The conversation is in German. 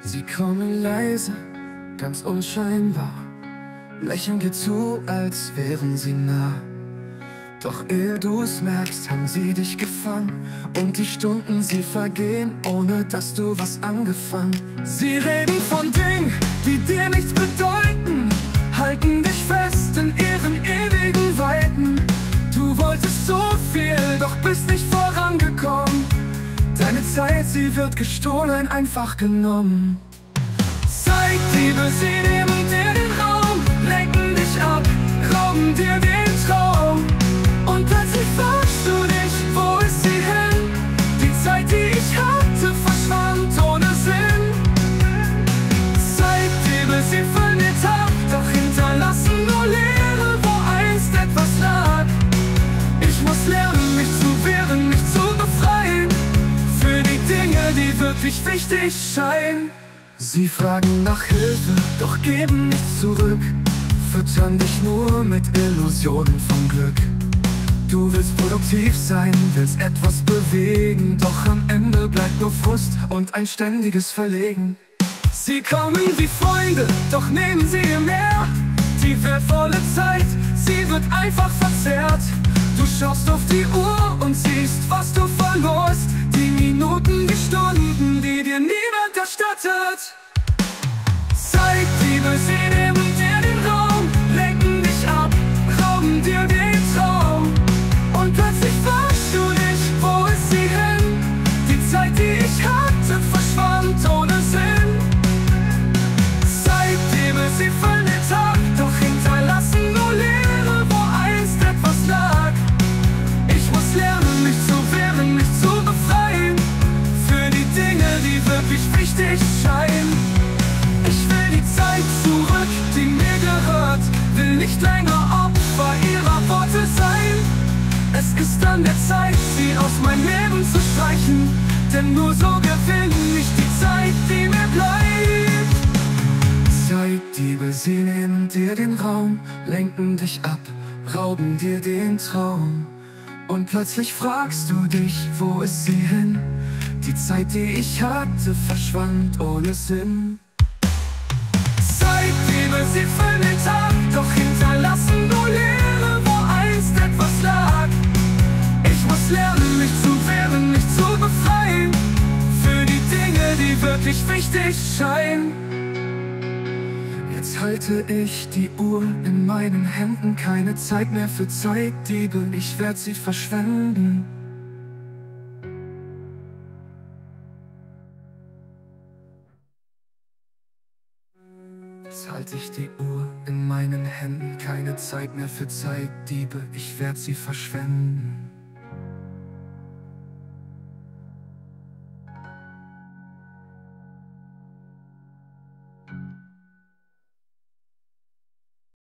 Sie kommen leise, ganz unscheinbar, lächeln dir zu, als wären sie nah. Doch ehe du's merkst, haben sie dich gefangen. Und die Stunden, sie vergehen, ohne dass du was angefangen. Sie reden von Dingen, die dir nichts bedeuten. Halten Zeit, sie wird gestohlen, einfach genommen. Zeitdiebe, Die wirklich wichtig scheinen. Sie fragen nach Hilfe, doch geben nichts zurück. Füttern dich nur mit Illusionen vom Glück. Du willst produktiv sein, willst etwas bewegen. Doch am Ende bleibt nur Frust und ein ständiges Verlegen. Sie kommen wie Freunde, doch nehmen sie ihr mehr. Die wertvolle Zeit, sie wird einfach verzerrt Du schaust auf die out. Ist an der Zeit, sie aus meinem Leben zu streichen Denn nur so gewinne ich die Zeit, die mir bleibt Zeitdiebe, sie nehmen dir den Raum, lenken dich ab, rauben dir den Traum. Und plötzlich fragst du dich, wo ist sie hin? Die Zeit, die ich hatte, verschwand ohne Sinn. Zeitdiebe, sie füllen den Tag, wirklich wichtig scheinen. Jetzt halte ich die Uhr in meinen Händen, keine Zeit mehr für Zeitdiebe, ich werd sie verschwenden. Jetzt halte ich die Uhr in meinen Händen, keine Zeit mehr für Zeitdiebe, ich werd sie verschwenden.